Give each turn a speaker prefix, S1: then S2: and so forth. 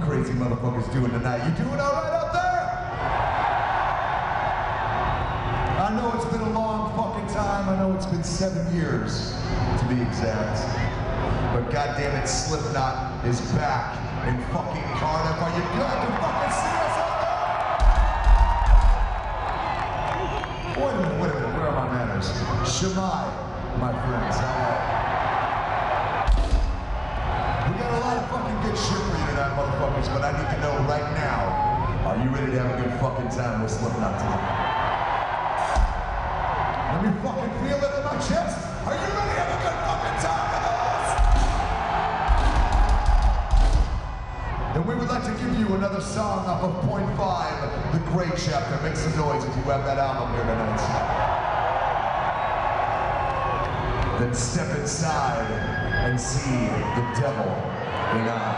S1: crazy motherfuckers doing tonight? You doing all right out there? I know it's been a long fucking time. I know it's been seven years, to be exact. But goddamn it, Slipknot is back in fucking Cardiff. Are you glad to fucking see us out there? Wait a minute, wait a minute. Where are my manners? Shemai, my friends. We fucking good shit for you tonight, motherfuckers, but I need to know right now, are you ready to have a good fucking time with Slipknot tonight? Let me fucking feel it in my chest. Are you ready to have a good fucking time with us? And we would like to give you another song off of Point Five, The Gray Chapter. Make some noise if you have that album here tonight. Then step inside and see the devil in I.